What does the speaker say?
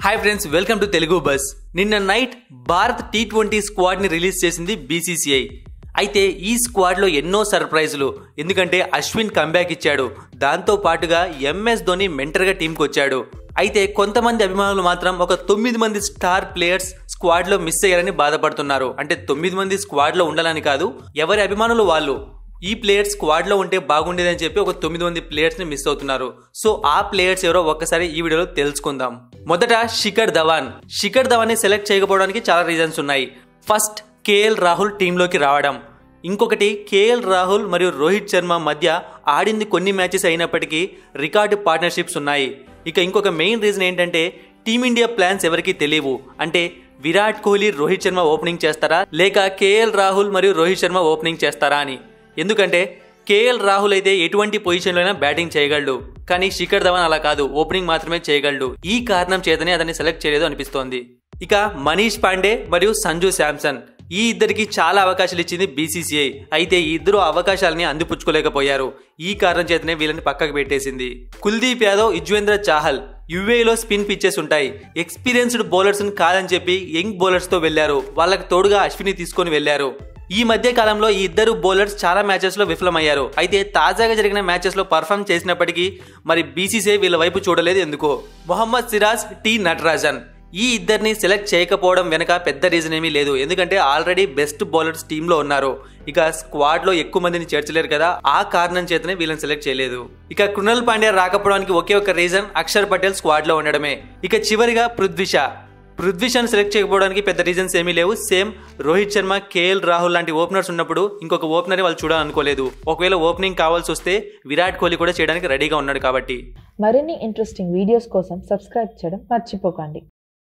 Hi friends welcome to Telugu bus నిన్న night Bharat T twenty స్క్వాడ్ని release చేసింది BCCI అయితే ఈ స్క్వాడ్లో ఎన్నో సర్ప్రైజులు ఎందుకంటే అశ్విన్ కంబ్యాక్ ఇచ్చాడు. దాంతో పాటుగా ఎంఎస్ ధోని మెంటర్గా టీంకి వచ్చాడు. అయితే కొంతమంది అభిమానులు మాత్రం ఒక తొమ్మిది మంది స్టార్ ప్లేయర్స్ స్క్వాడ్లో మిస్ అయ్యారని బాధపడుతున్నారు. అంటే తొమ్మిది మంది స్క్వాడ్లో ఉండాలని కాదు ఎవరి అభిమానులు వాళ్ళు? ఈ ప్లేయర్స్ స్క్వాడ్లో ఉంటే బాగుండేదని చెప్పి ఒక తొమ్మిది మంది ప్లేయర్స్ని మిస్ అవుతున్నారు. సో ఆ ప్లేయర్స్ ఎవరో ఒక్కసారి ఈ వీడియోలో తెలుసుకుందాం. మొదట శిఖర్ ధవాన్. శిఖర్ ధవాన్ని సెలెక్ట్ చేయకపోవడానికి చాలా రీజన్స్ ఉన్నాయి. ఫస్ట్ కేఎల్ రాహుల్ టీంలోకి రావడం. ఇంకొకటి కేఎల్ రాహుల్ మరియు రోహిత్ శర్మ మధ్య ఆడింది కొన్ని మ్యాచెస్ అయినప్పటికీ రికార్డు పార్ట్నర్షిప్స్ ఉన్నాయి. ఇక ఇంకొక మెయిన్ రీజన్ ఏంటంటే టీమిండియా ప్లాన్స్ ఎవరికీ తెలియవు. అంటే విరాట్ కోహ్లీ రోహిత్ శర్మ ఓపెనింగ్ చేస్తారా? లేక కేఎల్ రాహుల్ మరియు రోహిత్ శర్మ ఓపెనింగ్ చేస్తారా అని. ఎందుకంటే కేఎల్ రాహుల్ అయితే ఎటువంటి పొజిషన్లో అయినా బ్యాటింగ్ చేయగలడు. కానీ శిఖర్ ధవన్ అలా కాదు. ఓపెనింగ్ మాత్రమే చేయగలడు. ఈ కారణం చేతనే అతన్ని సెలెక్ట్ చేయలేదు అనిపిస్తోంది. ఇక మనీష్ పాండే మరియు సంజు శాంసన్. ఈ ఇద్దరికి చాలా అవకాశాలు ఇచ్చింది బీసీసీఐ అయితే ఈ ఇద్దరు అవకాశాలని అందిపుచ్చుకోలేకపోయారు. ఈ కారణం చేతనే వీళ్ళని పక్కకు పెట్టేసింది. కుల్దీప్ యాదవ్ యుజ్వేంద్ర చాహల్ యుఏలో స్పిన్ పిచ్చెస్ ఉంటాయి. ఎక్స్పీరియన్స్డ్ బౌలర్స్ని కాదని చెప్పి యంగ్ బౌలర్స్తో వెళ్ళారు వాళ్ళకి తోడుగా అశ్విని తీసుకొని వెళ్ళారు ఈ మధ్య కాలంలో ఈ ఇద్దరు బౌలర్స్ చాలా మ్యాచెస్లో విఫలమయ్యారు. అయితే తాజాగా జరిగిన మ్యాచెస్లో పర్ఫామ్ చేసినప్పటికీ మరి బీసీసీఐ వీళ్ళ వైపు చూడలేదు ఎందుకో. మొహమ్మద్ సిరాజ్ టి నటరాజన్. ఈ ఇద్దరిని సెలెక్ట్ చేయకపోవడం వెనక పెద్ద రీజన్ ఏమీ లేదు. ఎందుకంటే ఆల్రెడీ బెస్ట్ బౌలర్స్ టీంలో ఉన్నారు. ఇక స్క్వాడ్లో ఎక్కువ మందిని చేర్చలేరు కదా. ఆ కారణం చేతనే వీళ్ళని సెలెక్ట్ చేయలేదు. ఇక కృణల్ పాండ్యా రాకపోవడానికి ఒకే ఒక రీజన్ అక్షర్ పటేల్ స్క్వాడ్లో ఉండడమే. ఇక చివరిగా పృథ్విషా పృథ్వీషన్ సెలెక్ట్ చేయకపోవడానికి పెద్ద రీజన్స్ ఏమీ లేవు. సేమ్ రోహిత్ శర్మ కేఎల్ రాహుల్ లాంటి ఓపెనర్స్ ఉన్నప్పుడు ఇంకొక ఓపెనర్ వాళ్ళు చూడాలనుకోలేదు. ఒకవేళ ఓపెనింగ్ కావాల్సి వస్తే విరాట్ కోహ్లీ కూడా చేయడానికి రెడీగా ఉన్నాడు కాబట్టి. మరిన్ని ఇంట్రెస్టింగ్ వీడియోస్ కోసం సబ్స్క్రైబ్ చేయడం మర్చిపోకండి.